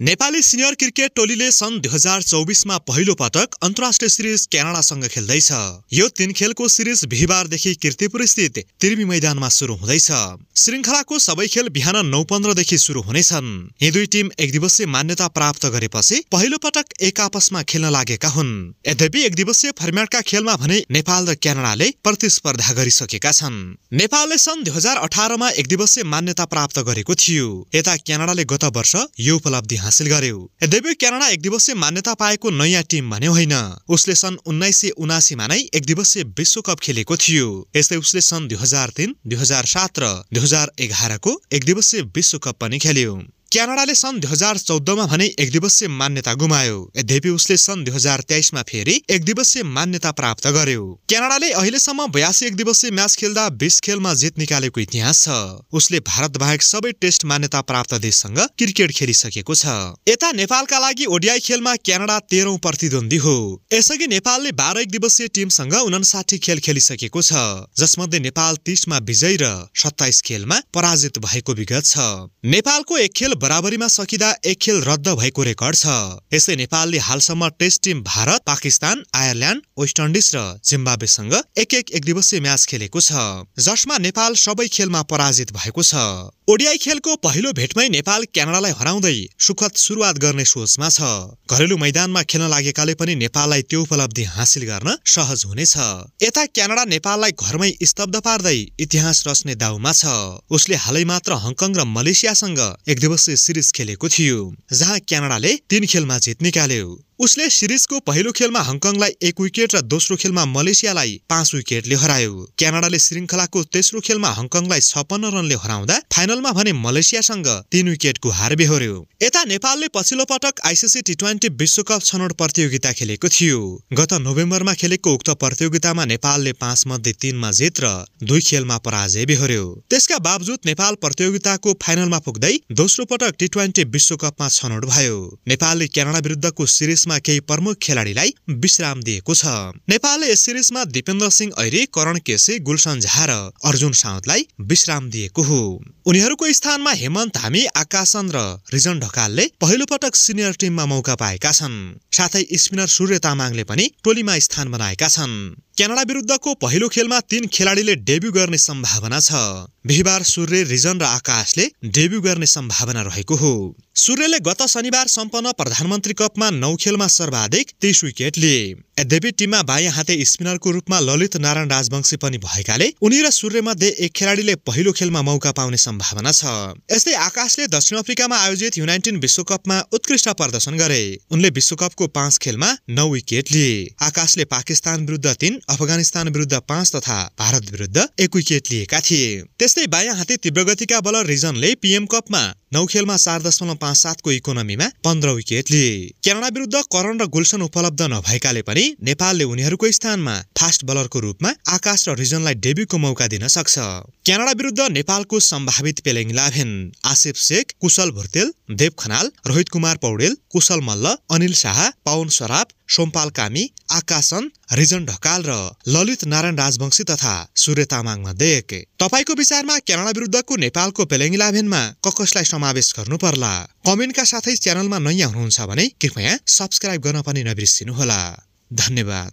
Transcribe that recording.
Nepali senior cricket टोलीले सन् दुई हजार चौबिसमा पहिलो पटक अन्तर्राष्ट्रिय सिरिज क्यानाडासँग खेल्दैछ। यो तीन खेलको सिरिज बिहिबारदेखि किर्तिपुर स्थित त्रिवी मैदानमा सुरु हुँदैछ। श्रृङ्खलाको सबै खेल बिहान नौ पन्ध्रदेखि सुरु हुनेछन्। यी दुई टिम एक दिवसीय मान्यता प्राप्त गरेपछि पहिलो पटक एक आपसमा खेल्न लागेका हुन्। यद्यपि एक दिवसीय फर्मेटका खेलमा भने नेपाल र क्यानाडाले प्रतिस्पर्धा गरिसकेका छन्। नेपालले सन् दुई हजार अठारमा एक दिवसीय मान्यता प्राप्त गरेको थियो। यता क्यानाडाले गत वर्ष यो उपलब्धि हासिल गर्यो। यद्यपि क्यानाडा एक दिवसीय मान्यता पाएको नयाँ टिम भने होइन। उसले सन् उन्नाइस सय उनासीमा नै एक दिवसीय विश्वकप खेलेको थियो। यस्तै उसले सन् दुई हजार तिन दुई हजार सात र दुई हजार एघारको एक दिवसीय विश्वकप पनि खेल्यो। क्यानाडाले सन् दुई हजार चौधमा भने एक दिवसीय मान्यता गुमायो। यद्यपि उसले सन् दुई हजार तेइसमा फेरि एक दिवसीय मान्यता प्राप्त गर्यो। क्यानाडाले अहिलेसम्म बयासी एक दिवसीय म्याच खेल्दा बिस खेलमा जित निकालेको इतिहास छ। उसले भारत बाहेक सबै टेस्ट मान्यता प्राप्त देशसँग क्रिकेट खेलिसकेको छ। यता नेपालका लागि ओडिआई खेलमा क्यानाडा तेह्रौं प्रतिद्वन्दी हो। यसअघि नेपालले बाह्र एक दिवसीय टिमसँग उनासाठी खेल खेलिसकेको छ। जसमध्ये नेपाल तीसमा विजयी र सत्ताइस खेलमा पराजित भएको विगत छ। नेपालको एक खेल बराबरीमा सकिँदा एक खेल रद्द भएको रेकर्ड छ। यसै नेपालले हालसम्म test team Bharat Pakistan Ireland West Indies र जिम्बावेसँग एक एक एक दिवसीय म्याच खेलेको छ। जसमा नेपाल सबै खेलमा पराजित भएको छ। ओडिआई खेलको पहिलो भेटमै नेपाल क्यानाडालाई हराउँदै सुखद सुरुवात गर्ने सोचमा छ। घरेलु मैदानमा खेल्न लागेकाले पनि नेपाललाई त्यो उपलब्धि हासिल गर्न सहज हुनेछ। यता क्यानाडा नेपाललाई घरमै स्तब्ध पार्दै इतिहास रच्ने दाउमा छ। उसले हालै मात्र हङकङ र मलेसियासँग एक दिवसीय सिरिज खेलेको थियो जहाँ क्यानाडाले तीन खेलमा जित निकाल्यो। उसले सिरिजको पहिलो खेलमा हङकङलाई एक विकेट र दोस्रो खेलमा मलेसियालाई पाँच विकेटले हरायो। क्यानाडाले श्रृङ्खलाको तेस्रो खेलमा हङकङलाई छपन्न रनले हराउँदा फाइनलमा भने मलेसियासँग तीन विकेटको हार बेहोर्यो यता नेपालले पछिल्लो पटक आइसिसी टी ट्वेन्टी विश्वकप छनौट प्रतियोगिता खेलेको थियो। गत नोभेम्बरमा खेलेको उक्त प्रतियोगितामा नेपालले पाँच मध्ये तीनमा जित र दुई खेलमा पराजय बेहोर्यो त्यसका बावजुद नेपाल प्रतियोगिताको फाइनलमा पुग्दै दोस्रो पटक टी ट्वेन्टी विश्वकपमा छनौट भयो। नेपालले क्यानाडा विरुद्धको सिरिज सिरिजमा केही प्रमुख खेलाडीलाई विश्राम दिएको छ। नेपालले यस सिरिजमा दिपेन्द्र सिंह ऐरी करण केसी गुलसन झा र अर्जुन साउदलाई विश्राम दिएको हो। उनीहरूको स्थानमा हेमन्त धामी आकाशन र रिजन ढकालले पहिलो पटक सिनियर टिममा मौका पाएका छन्। साथै स्पिनर सूर्य तामाङले पनि टोलीमा स्थान बनाएका छन्। क्यानाडा विरुद्धको पहिलो खेलमा तीन खेलाडीले डेब्यू गर्ने सम्भावना छ। बिहिबार सूर्य रिजन र आकाशले डेब्यू गर्ने सम्भावना रहेको हो। सूर्यले गत शनिबार सम्पन्न प्रधानमन्त्री कपमा नौ खेलमा सर्वाधिक तेइस विकेट लिए। यद्यपि टिममा बायाँ हाते स्पिनरको रूपमा ललित नारायण राजवंशी पनि भएकाले उनी र सूर्य मध्ये एक खेलाडीले पहिलो खेलमा मौका पाउने सम्भावना छ। यस्तै आकाशले दक्षिण अफ्रिकामा आयोजित युनाइटेड विश्वकपमा उत्कृष्ट प्रदर्शन गरे। उनले विश्वकपको पाँच खेलमा नौ विकेट लिए। आकाशले पाकिस्तान विरुद्ध तीन अफगानिस्तान विरुद्ध पाँच तथा भारत विरुद्ध एक विकेट लिएका थिए। त्यस्तै बायाँ हाते तीव्र गतिका बलर रिजनले पिएम कपमा नौ खेलमा चार दशमलव पाँच सातको इकोनोमीमा पन्ध्र विकेट लिए। क्यानाडा विरुद्ध करण र गुल्सन उपलब्ध नभएकाले पनि नेपालले उनीहरूको स्थानमा फास्ट बलरको रूपमा आकाश र रिजनलाई डेब्यूको मौका दिन सक्छ। क्यानाडा विरुद्ध नेपालको सम्भावित पेलेङ इलेभेन आसिफ शेख कुशल भुर्तेल देव खनाल रोहित कुमार पौडेल कुशल मल्ल अनिल शाह पावन सराप सोमपाल कामी आकाशन रिजन ढकाल र ललित नारायण राजवंशी तथा सूर्य तामाङ मध्ये तपाईँको विचारमा क्यानाडा विरुद्धको नेपालको पेलेङ इलेभेनमा ककसलाई समावेश गर्नु पर्ला कमेन्टका साथै च्यानलमा नयाँ हुनुहुन्छ भने कृपया सब्सक्राइब गर्न पनि नबिर्सिनुहोला। धन्यवाद।